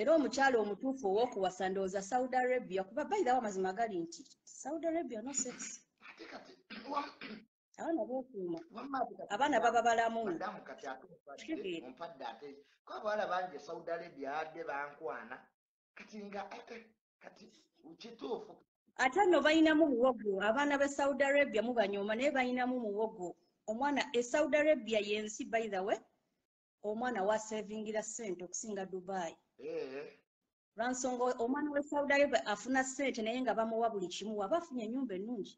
era omukyalo omutuufu ow'okuwasa ndowooza saudi arabia kuba bayirawo amazima gali nti saudi arabia no sex. Abaana kati abaana baba balamu. ompadde ate ko abawala bangi e saudi arabia adde bankwana. Kati nga kati kituufu. Ate nno balinamu muwogo abaana b'e saudi arabia mubanyooma naye balinamu muwogo. Omwana e saudi arabia yensi by the way omwana wasevingira ssente okusinga dubai lwansonga omwana we saudi arabia afuna ssente naye nga bamuwa buli kimu waba afunye ennyumba ennungi?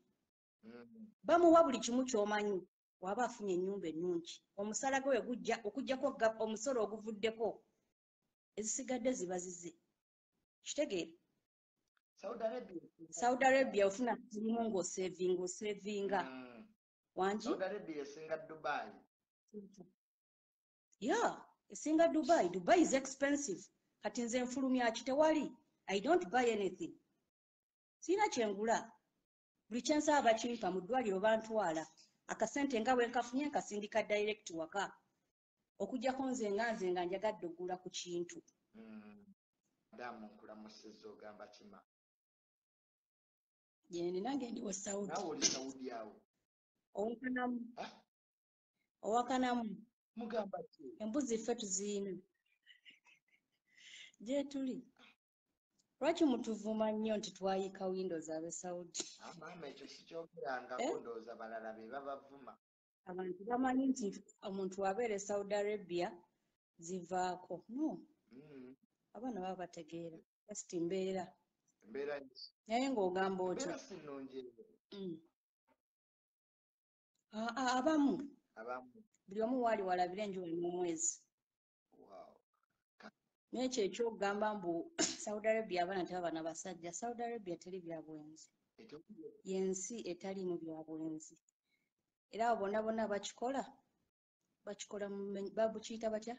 Mm, bamuwa buli kimu ky'omanyi waba afunye ennyumba ennungi. Omusala gwe we gujja okugjako omusolo oguvuddeko ezisigadde ziba zize kitegeere? Saudi arabia. Ofuna kirimu ng'osevinga osevinga Mm, wangi esinga dubai. Ya esinga dubai. Dubai is expensive kati nze nfulumya ki? Tewali. I don't buy anything. Siina kyengula buli kyensaba bakimpa mu ddwaliro bantwala. Akasente nga bwe nkafunye nkasindika direct waka. Okugjako nze nga nze nga njagadde oggula ku kintu. Mm, madamu nkulamusizza ogamba kima. Gyendi nange ndi we saudi. Owakanamu. Owakanamu. Embuzi ffe tuziina gyetuli lwaki mutuvuma nnyo nti twayiika windows ab'e saudi? Maama ekyo sikyogerangako Eh? ndowooza balala be babavuma. Abantu bamanyi nti omuntu wabeera e saudi arabia zivaako. No. Mm, abaana baba bategeera. Just mbeera. Naye ng'ogamba eyo Mm. Abamu? Buli omu waali walabira enjuba n'omwezi naye ekyo ekyokugamba mbu saudi arabia abaana tebaba na basajja saudi arabia teri bya bwenzi. Yensi etaliimu bya bwenzi. Era abo bonna bonna bakikola? Bakikola babukiyita batya?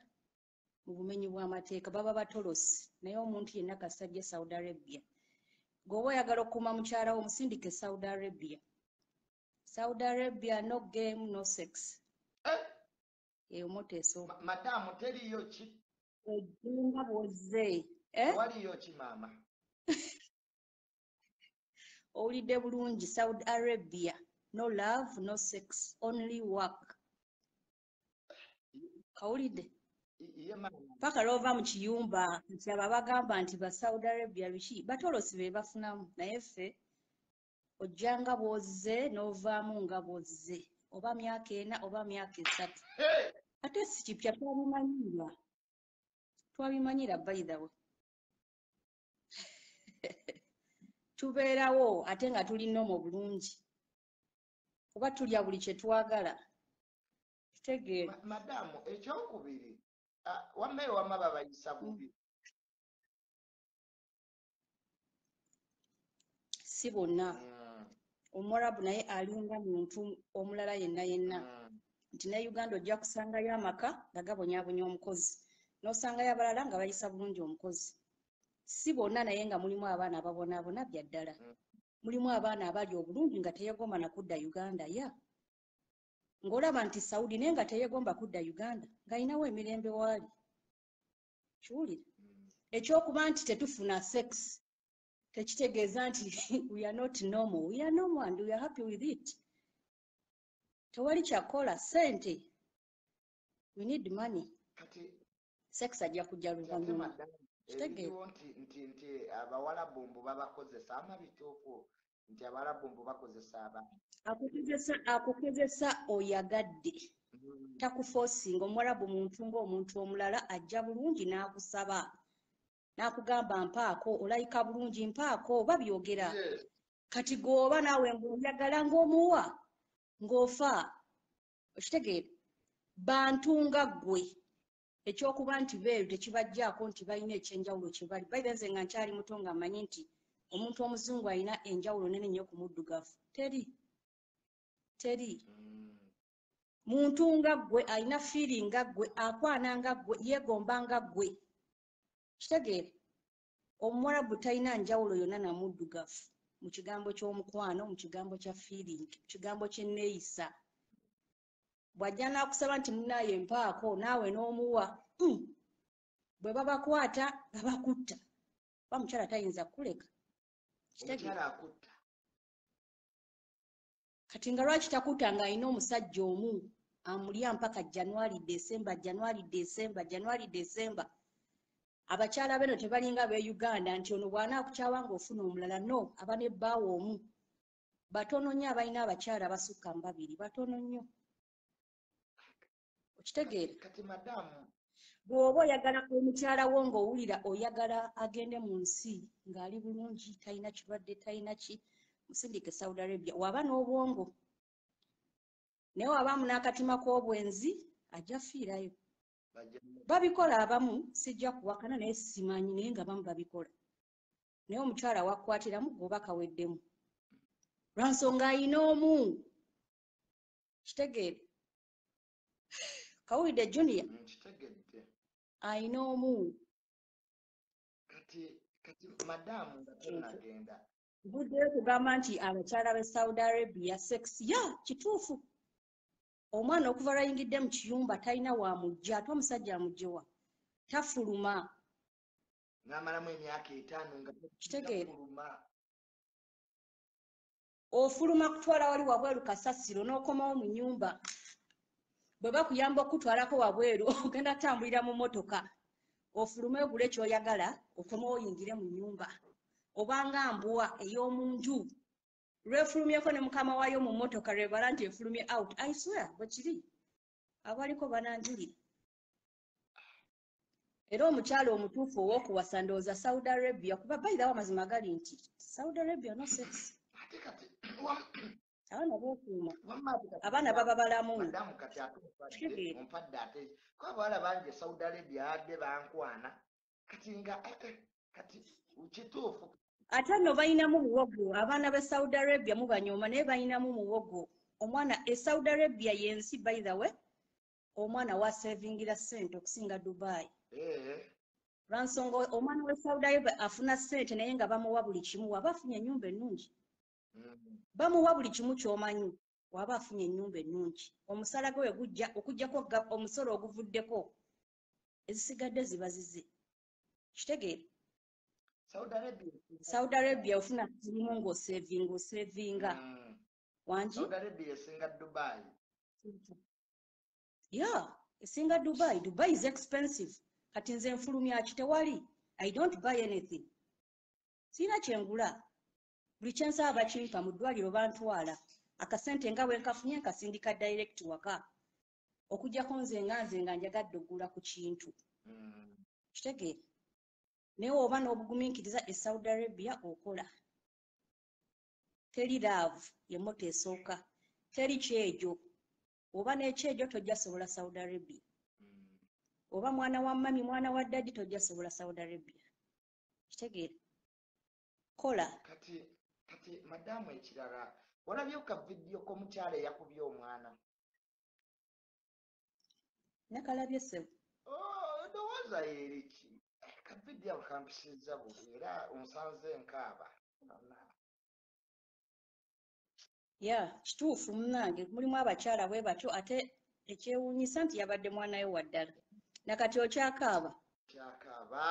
Mu bumenyi bw'amateeka baba batolosi. Naye omuntu yenna kasajja saudi arabia. Gweoba oyagala okukuuma mukyala wo omusindike e saudi arabia. Saudi arabia no game no sex. Eh, eyo ma- madamu teriyo ki ojjanga bwozze. Eh? waliyo ki maama? Owulidde bulungi saudi arabia. No love no sex only work. Kawulidde? Paka lwova mu kiyumba nti abo abagamba nti ba saudi arabia biki? Batolosi be bafunamu. Naye ffe ojjanga bwozze n'ovaamu nga bwozze. Oba myaka ena oba myaka esatu. Ate si kipya twabimanyira twabimanyira by the way tubeerawo ate nga tuli nomo bulungi. Kuba tulya buli kye twagala. Kitegeere Ma- madamu ekyokubiri wamma ewamma babayisa bubi. Si bonna. Mm, omwarabu naye alinga muntu omulala yenna yenna. Mm, nti ne uganda ojja kusangayo amaka nga gabonyaabonya omukozi n'osangayo abalala nga bayisa bulungi omukozi. Si bonna naye nga mulimu abaana ababonaabona bya ddala. Mm. mulimu abaana abali obulungi nga teyegomba na kudda uganda ya. Ng'olaba nti saudi naye nga teyegomba kudda uganda ng'alinawo emirembe waali. Kiwulire. Mm. ekyokuba nti tetufuna sex tekitegeeza nti we are not normal. We are normal and we are happy with it. Tewali kyakola sente we need money. Kati sex ajja kujja luvannyuma. ebiriwo nti abawalabu mbu babakozesa ama bituufu nti abawalabu mbu bakozesa abaana akukozesa oyagadde. Mm, takufoosinga omuwarabu muntu ng'omuntu omulala ajja bulungi n'akusaba. N'akugamba mpaako olayika bulungi mpaako oba byogera. Kati gwoba naawe ng'oyagala ng'omuwa ng'ofa. Okitegeera bantu nga ggwe ekyokuba nti beeru tekibajjaako nti balina ekyenjawulo kye bali. Bayira nze nga nkyali muto nga mmanyi nti omuntu omuzungu alina enjawulo nene nnyo ku muddugavu. Teri teri. Mm, muntu nga ggwe alina fiiri nga ggwe akwana nga ggwe yeegomba nga ggwe. Kitegeere omuwarabu talina njawulo yonna namuddugavu mu kigambo ky'omukwano mu kigambo kya feeling mu kigambo ky'enneeyisa bw'ajja n'akusaba nti munaaye mpaako naawe n'omuwa mm, bwe babakwata babakutta ba mukyala tayinza kuleka kati nga lwaki takutta ng'alina omusajja omu amulya mpaka januari desemba januari desemba januari desemba abakyala beno tebalinga b'e uganda nti ono bw'anaakukyawa ng'ofuna omulala no aba ne bbaawo omu. Batono nnyo abalina abakyala basukka mu babiri batono nnyo okitegeera kati madamu bw'oba oyagala omukyala wo ng'owulira oyagala agende mu nsi ng'ali bulungi talina kirwadde talina ki musindike saudi arabia waba n'obwongo. Naye wabaamu n'akatima k'obwenzi ajja fiirayo. Babikola abamu sijja kuwakana naye simanyi naye nga bamu babikola. Naye omukyala wakwatiramu goba kaweddemu. Lwansonga ayina omu. Kitegeere kawulidde junior. Nkitegedde ayina omu kati kati madamu nga tonagenda buddeyo kugamba nti abakyala b'e saudi arabia sex ya kituufu. Omwana okuva lwayingidde mu kiyumba talina wamujja ate omusajja amugyewa tafuluma. N'amalamu emyaka etaano nga Kitegeere. tafuluma. ofuluma kutwala wali wabweru kasasiro n'okomawo mu nyumba bwe bakuyamba okutwalako wabweru ogenda tambulira mu motoka ofulume ogule kyoyagala okomawo oyingire mu nyumba obanga mbuwa ey'omu nju lwefulumyeko ne mukama waayo mu motoka lwebala nti efulumye out. I swear bwe kiri. Abaliko bananjulira era omukyalo omutuufu ow'okuwasa ndowooza saudi arabia kuba bayirawo amazima gali nti saudi arabia no sex abaana kati abaana baba balamu. Madamu kati ate ompadde ate. Ko abawala bangi e saudi arabia adde bankwana. Kati nga kati kituufu. Ate nno balinamu muwogo abaana b'e saudi arabia mubanyooma naye balinamu muwogo. Omwana e saudi arabia yensi by the way omwana wasevingira ssente okusinga dubai. Lwansonga omwana w'e saudi arabia afuna ssente naye nga bamuwa buli kimu waba afunye ennyumba ennungi bamuwa buli kimu ky'omanyi waba afunye ennyumba ennungi. Omusala gwe we gujja okugjako omusolo oguvuddeko ezisigadde ziba zize. Kitegeere? Saudi arabia. Ofuna zirimu ng'osevinga osevinga wangi ya esinga dubai. Dubai is expensive. Kati nze nfulumya ki tewali? I don't buy anything. Siina kyengula buli kyensaba bakimpa mu ddwaliro bantwala akasente nga bwe nkafunye nkasindika direct waka. Okugjako nze nga nze nga njagadde oggula ku kintu. Kitegeere naye oba n'obugumiikiriza e saudi arabia okola. Teri laavu ye moto esooka. Teri kyejo oba n'ekyejo tojja sobola saudi arabia. Oba mwana wa mami mwana wa ddadi tojja sobola saudi arabia. Kitegeere kola. Kati kati madamu ekirala walabye ka vidiyo k'omukyala eyakubye omwana? Nakalabye sebu Oh, ndowooza yeriki ka vidiyo akampisiza buli era onsanze nkaaba ya kituufu munnange mulimu abakyala bwe batyo ate ekyewuunyisa nti yabadde mwanayo wa ddala nakati okyakaaba? Kyakaaba.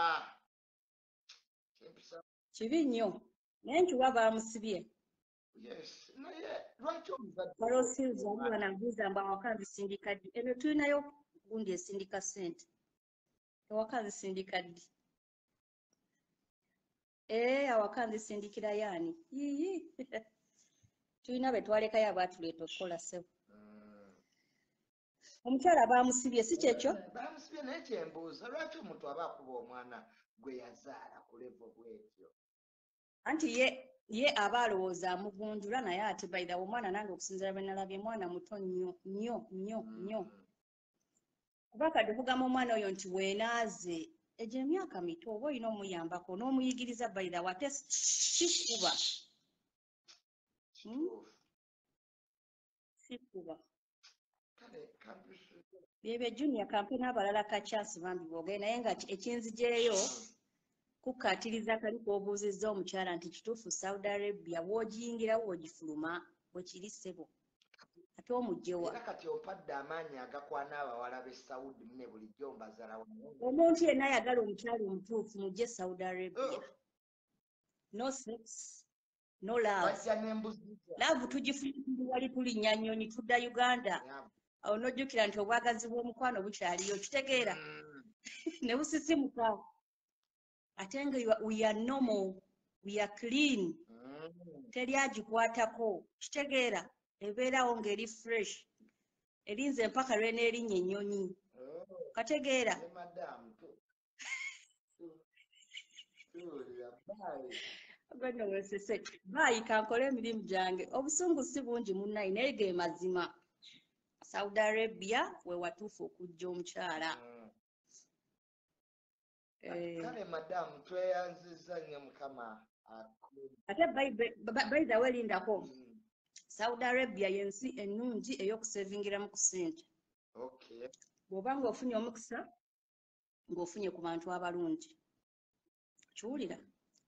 Kimpisa kibi nnyo naye nkiwa baamusibye yes. Naye lwaki omuzadde balosiza omwana mbuuza mbu awaka nzisindika ddi? Eno tulinayo gundi esindika ssente. Ewaka nzisindika ddi? Ee awaka nzisindikirayo ani yiyi tulina be twalekayo abaatuleeta okukola ssebo Mm. omukyala baamusibye si kyekyo? Bamusibye naye kyembuuza lwaki omuntu aba akuba omwana gwe yazaala ku levo bwetyo anti ye aba alowooza amugunjula naye ate baitha omwana nange okusinziira bwe nalabye mwana muto nnyo nnyo nnyo nnyo. Kuba kati kugamba omwana oyo nti weenaaze egyo emyaka mito oba olina omuyambako n'omuyigiriza wate sikuba. Kituufu. sikuba. Kale kampisiza byebyo junior kampe n'abalala kacyansi bambi boogere naye nga ki- ekinzijeeyo kukkaatiriza kali k'obuuzizza omukyala nti kituufu saudi arabia woogiyingirawo woogifuluma bwe kiri ssebo. Ate omugjewa era kati ompadde amaanyi agakwana abawala b'e saudi mune bulijjo mbazalawo omuntu yenna ayagala omukyalo omutuufu mujje saudi arabia. Oh, no sex no love. Bajja n'embuzi za- laavu tugifuna tuli wali tulinnya nnyonyi tudda uganda. Awo nojjukira nti obwagazi bw'omukwano bukyaliyo kitegeera. Mm, ne busisimuka ate nga we are normal we are clean. Mm. teri agikwatako. Kitegeera ebeerawo ng'eri fresh. Erinze empaka lweneerinnya ennyonyi. Oh, kategeera. Baayi. gwenowesese baayi kankole emirimu gyange. Obusungu si bungi munnayi naye ge mazima. Saudi arabia we watuufu okujja omukyala. Mm. Kale madamu tweyanziza nnyo mukama ate baizawe lindako Mm, saudi arabia yensi ennungi ey'okusevingiramu ku ssente okay. bw'oba ng'ofunye omukisa ng'ofunye ku bantu abalungi. Kiwulira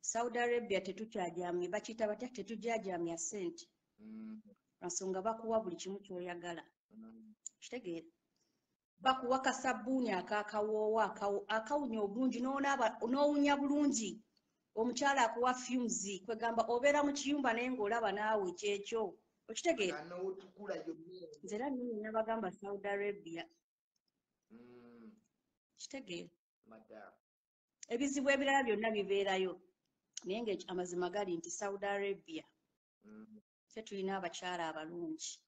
saudi arabia tetukyajamye bakiyita batya? Tetujajamya ssente. Mm, lwansonga bakuwa buli kimu ky'oyagala. Mm. kitegeera bakuwa kasabbuuni akakawoowo akawo- akawunya obulungi n'owunya bulungi. Omukyala akuwa fumes kwegamba obeera mu kiyumba naye ng'olaba naawe kyekyo. Okitegeera. Nze era nini nabagamba saudi arabia. Mm, kitegeera. Ebizibu ebirala byonna bibeerayo. Naye nga amazima gali nti saudi arabia. Mm, ffe tulina abakyala abalungi.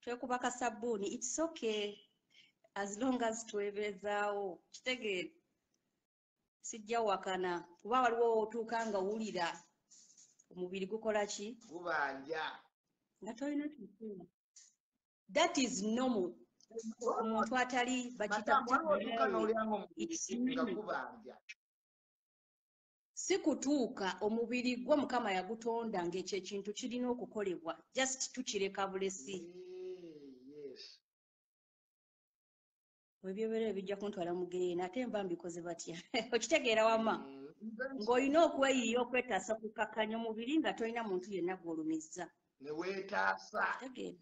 Twekuba kasabbuuni its okay as long as twebeezaawo kitegeere sijja wakana. Kuba waliwo wootuuka nga owulira omubiri gukola ki? Gubanja. Nga tolina kikuuma that is normal. Omuntu atali otuuka n'olyanga omubiri si kutuuka gwo mukama yagutonda ng'ekyo ekintu kirina okukolebwa. Just tukireka bulesi. Eh, ebyobeera ebijja kuntwala mugeyeena ate mba mbikoze batya? Okitegeera wama Mm, ng'olina okweyiiya okwetaasa kukakkanya omubiri nga tolina muntu yenna gw'olumizza. Ne weetaasa. Tegeera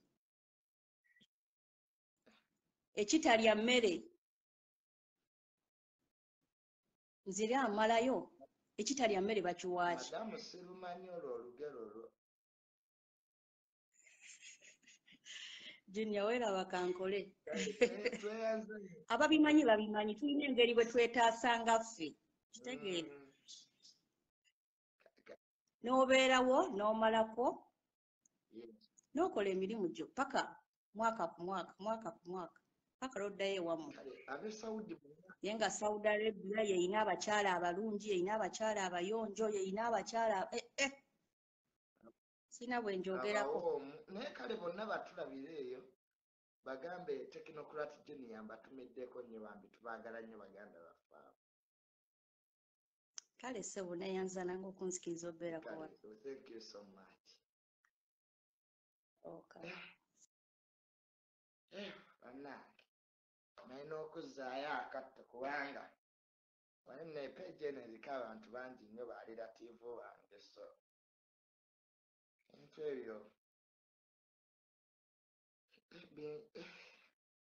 ekitalya mmere. Nzira amalayo. Ekitalya mmere bakiwaaki. Madamu sirumanyi olwo olugero lwo junior weeraba kankole. Kale, twe- tweyanze nnyo. ababimanyi babimanyi tulina engeri bwe twetaasa nga ffe. Kitegeera Mm, n'obeerawo n'omalako n'okola emirimu gyo paka mwaka ku mwaka mwaka ku mwaka. Paka Saudi bonna naye nga saudi arabia yeyina abakyala abalungi yeyina abakyala abayonjo yeyina abakyala eh, eh. sina bwe njogerako naye kale bonna batulabira eyo bagambe tekinocrat junior mbatumiddeko nnyo bambi tubaagala nnyo baganda baffe abo kale ssebo neyanza nange okunzikiriza obeerako Kale, wa so thank you so much okay. Eh, bannange nalina okuzzaayo akatto kubanga wali nno epeegi eno eriko abantu bangi nnyo baliratiivu bange so serio.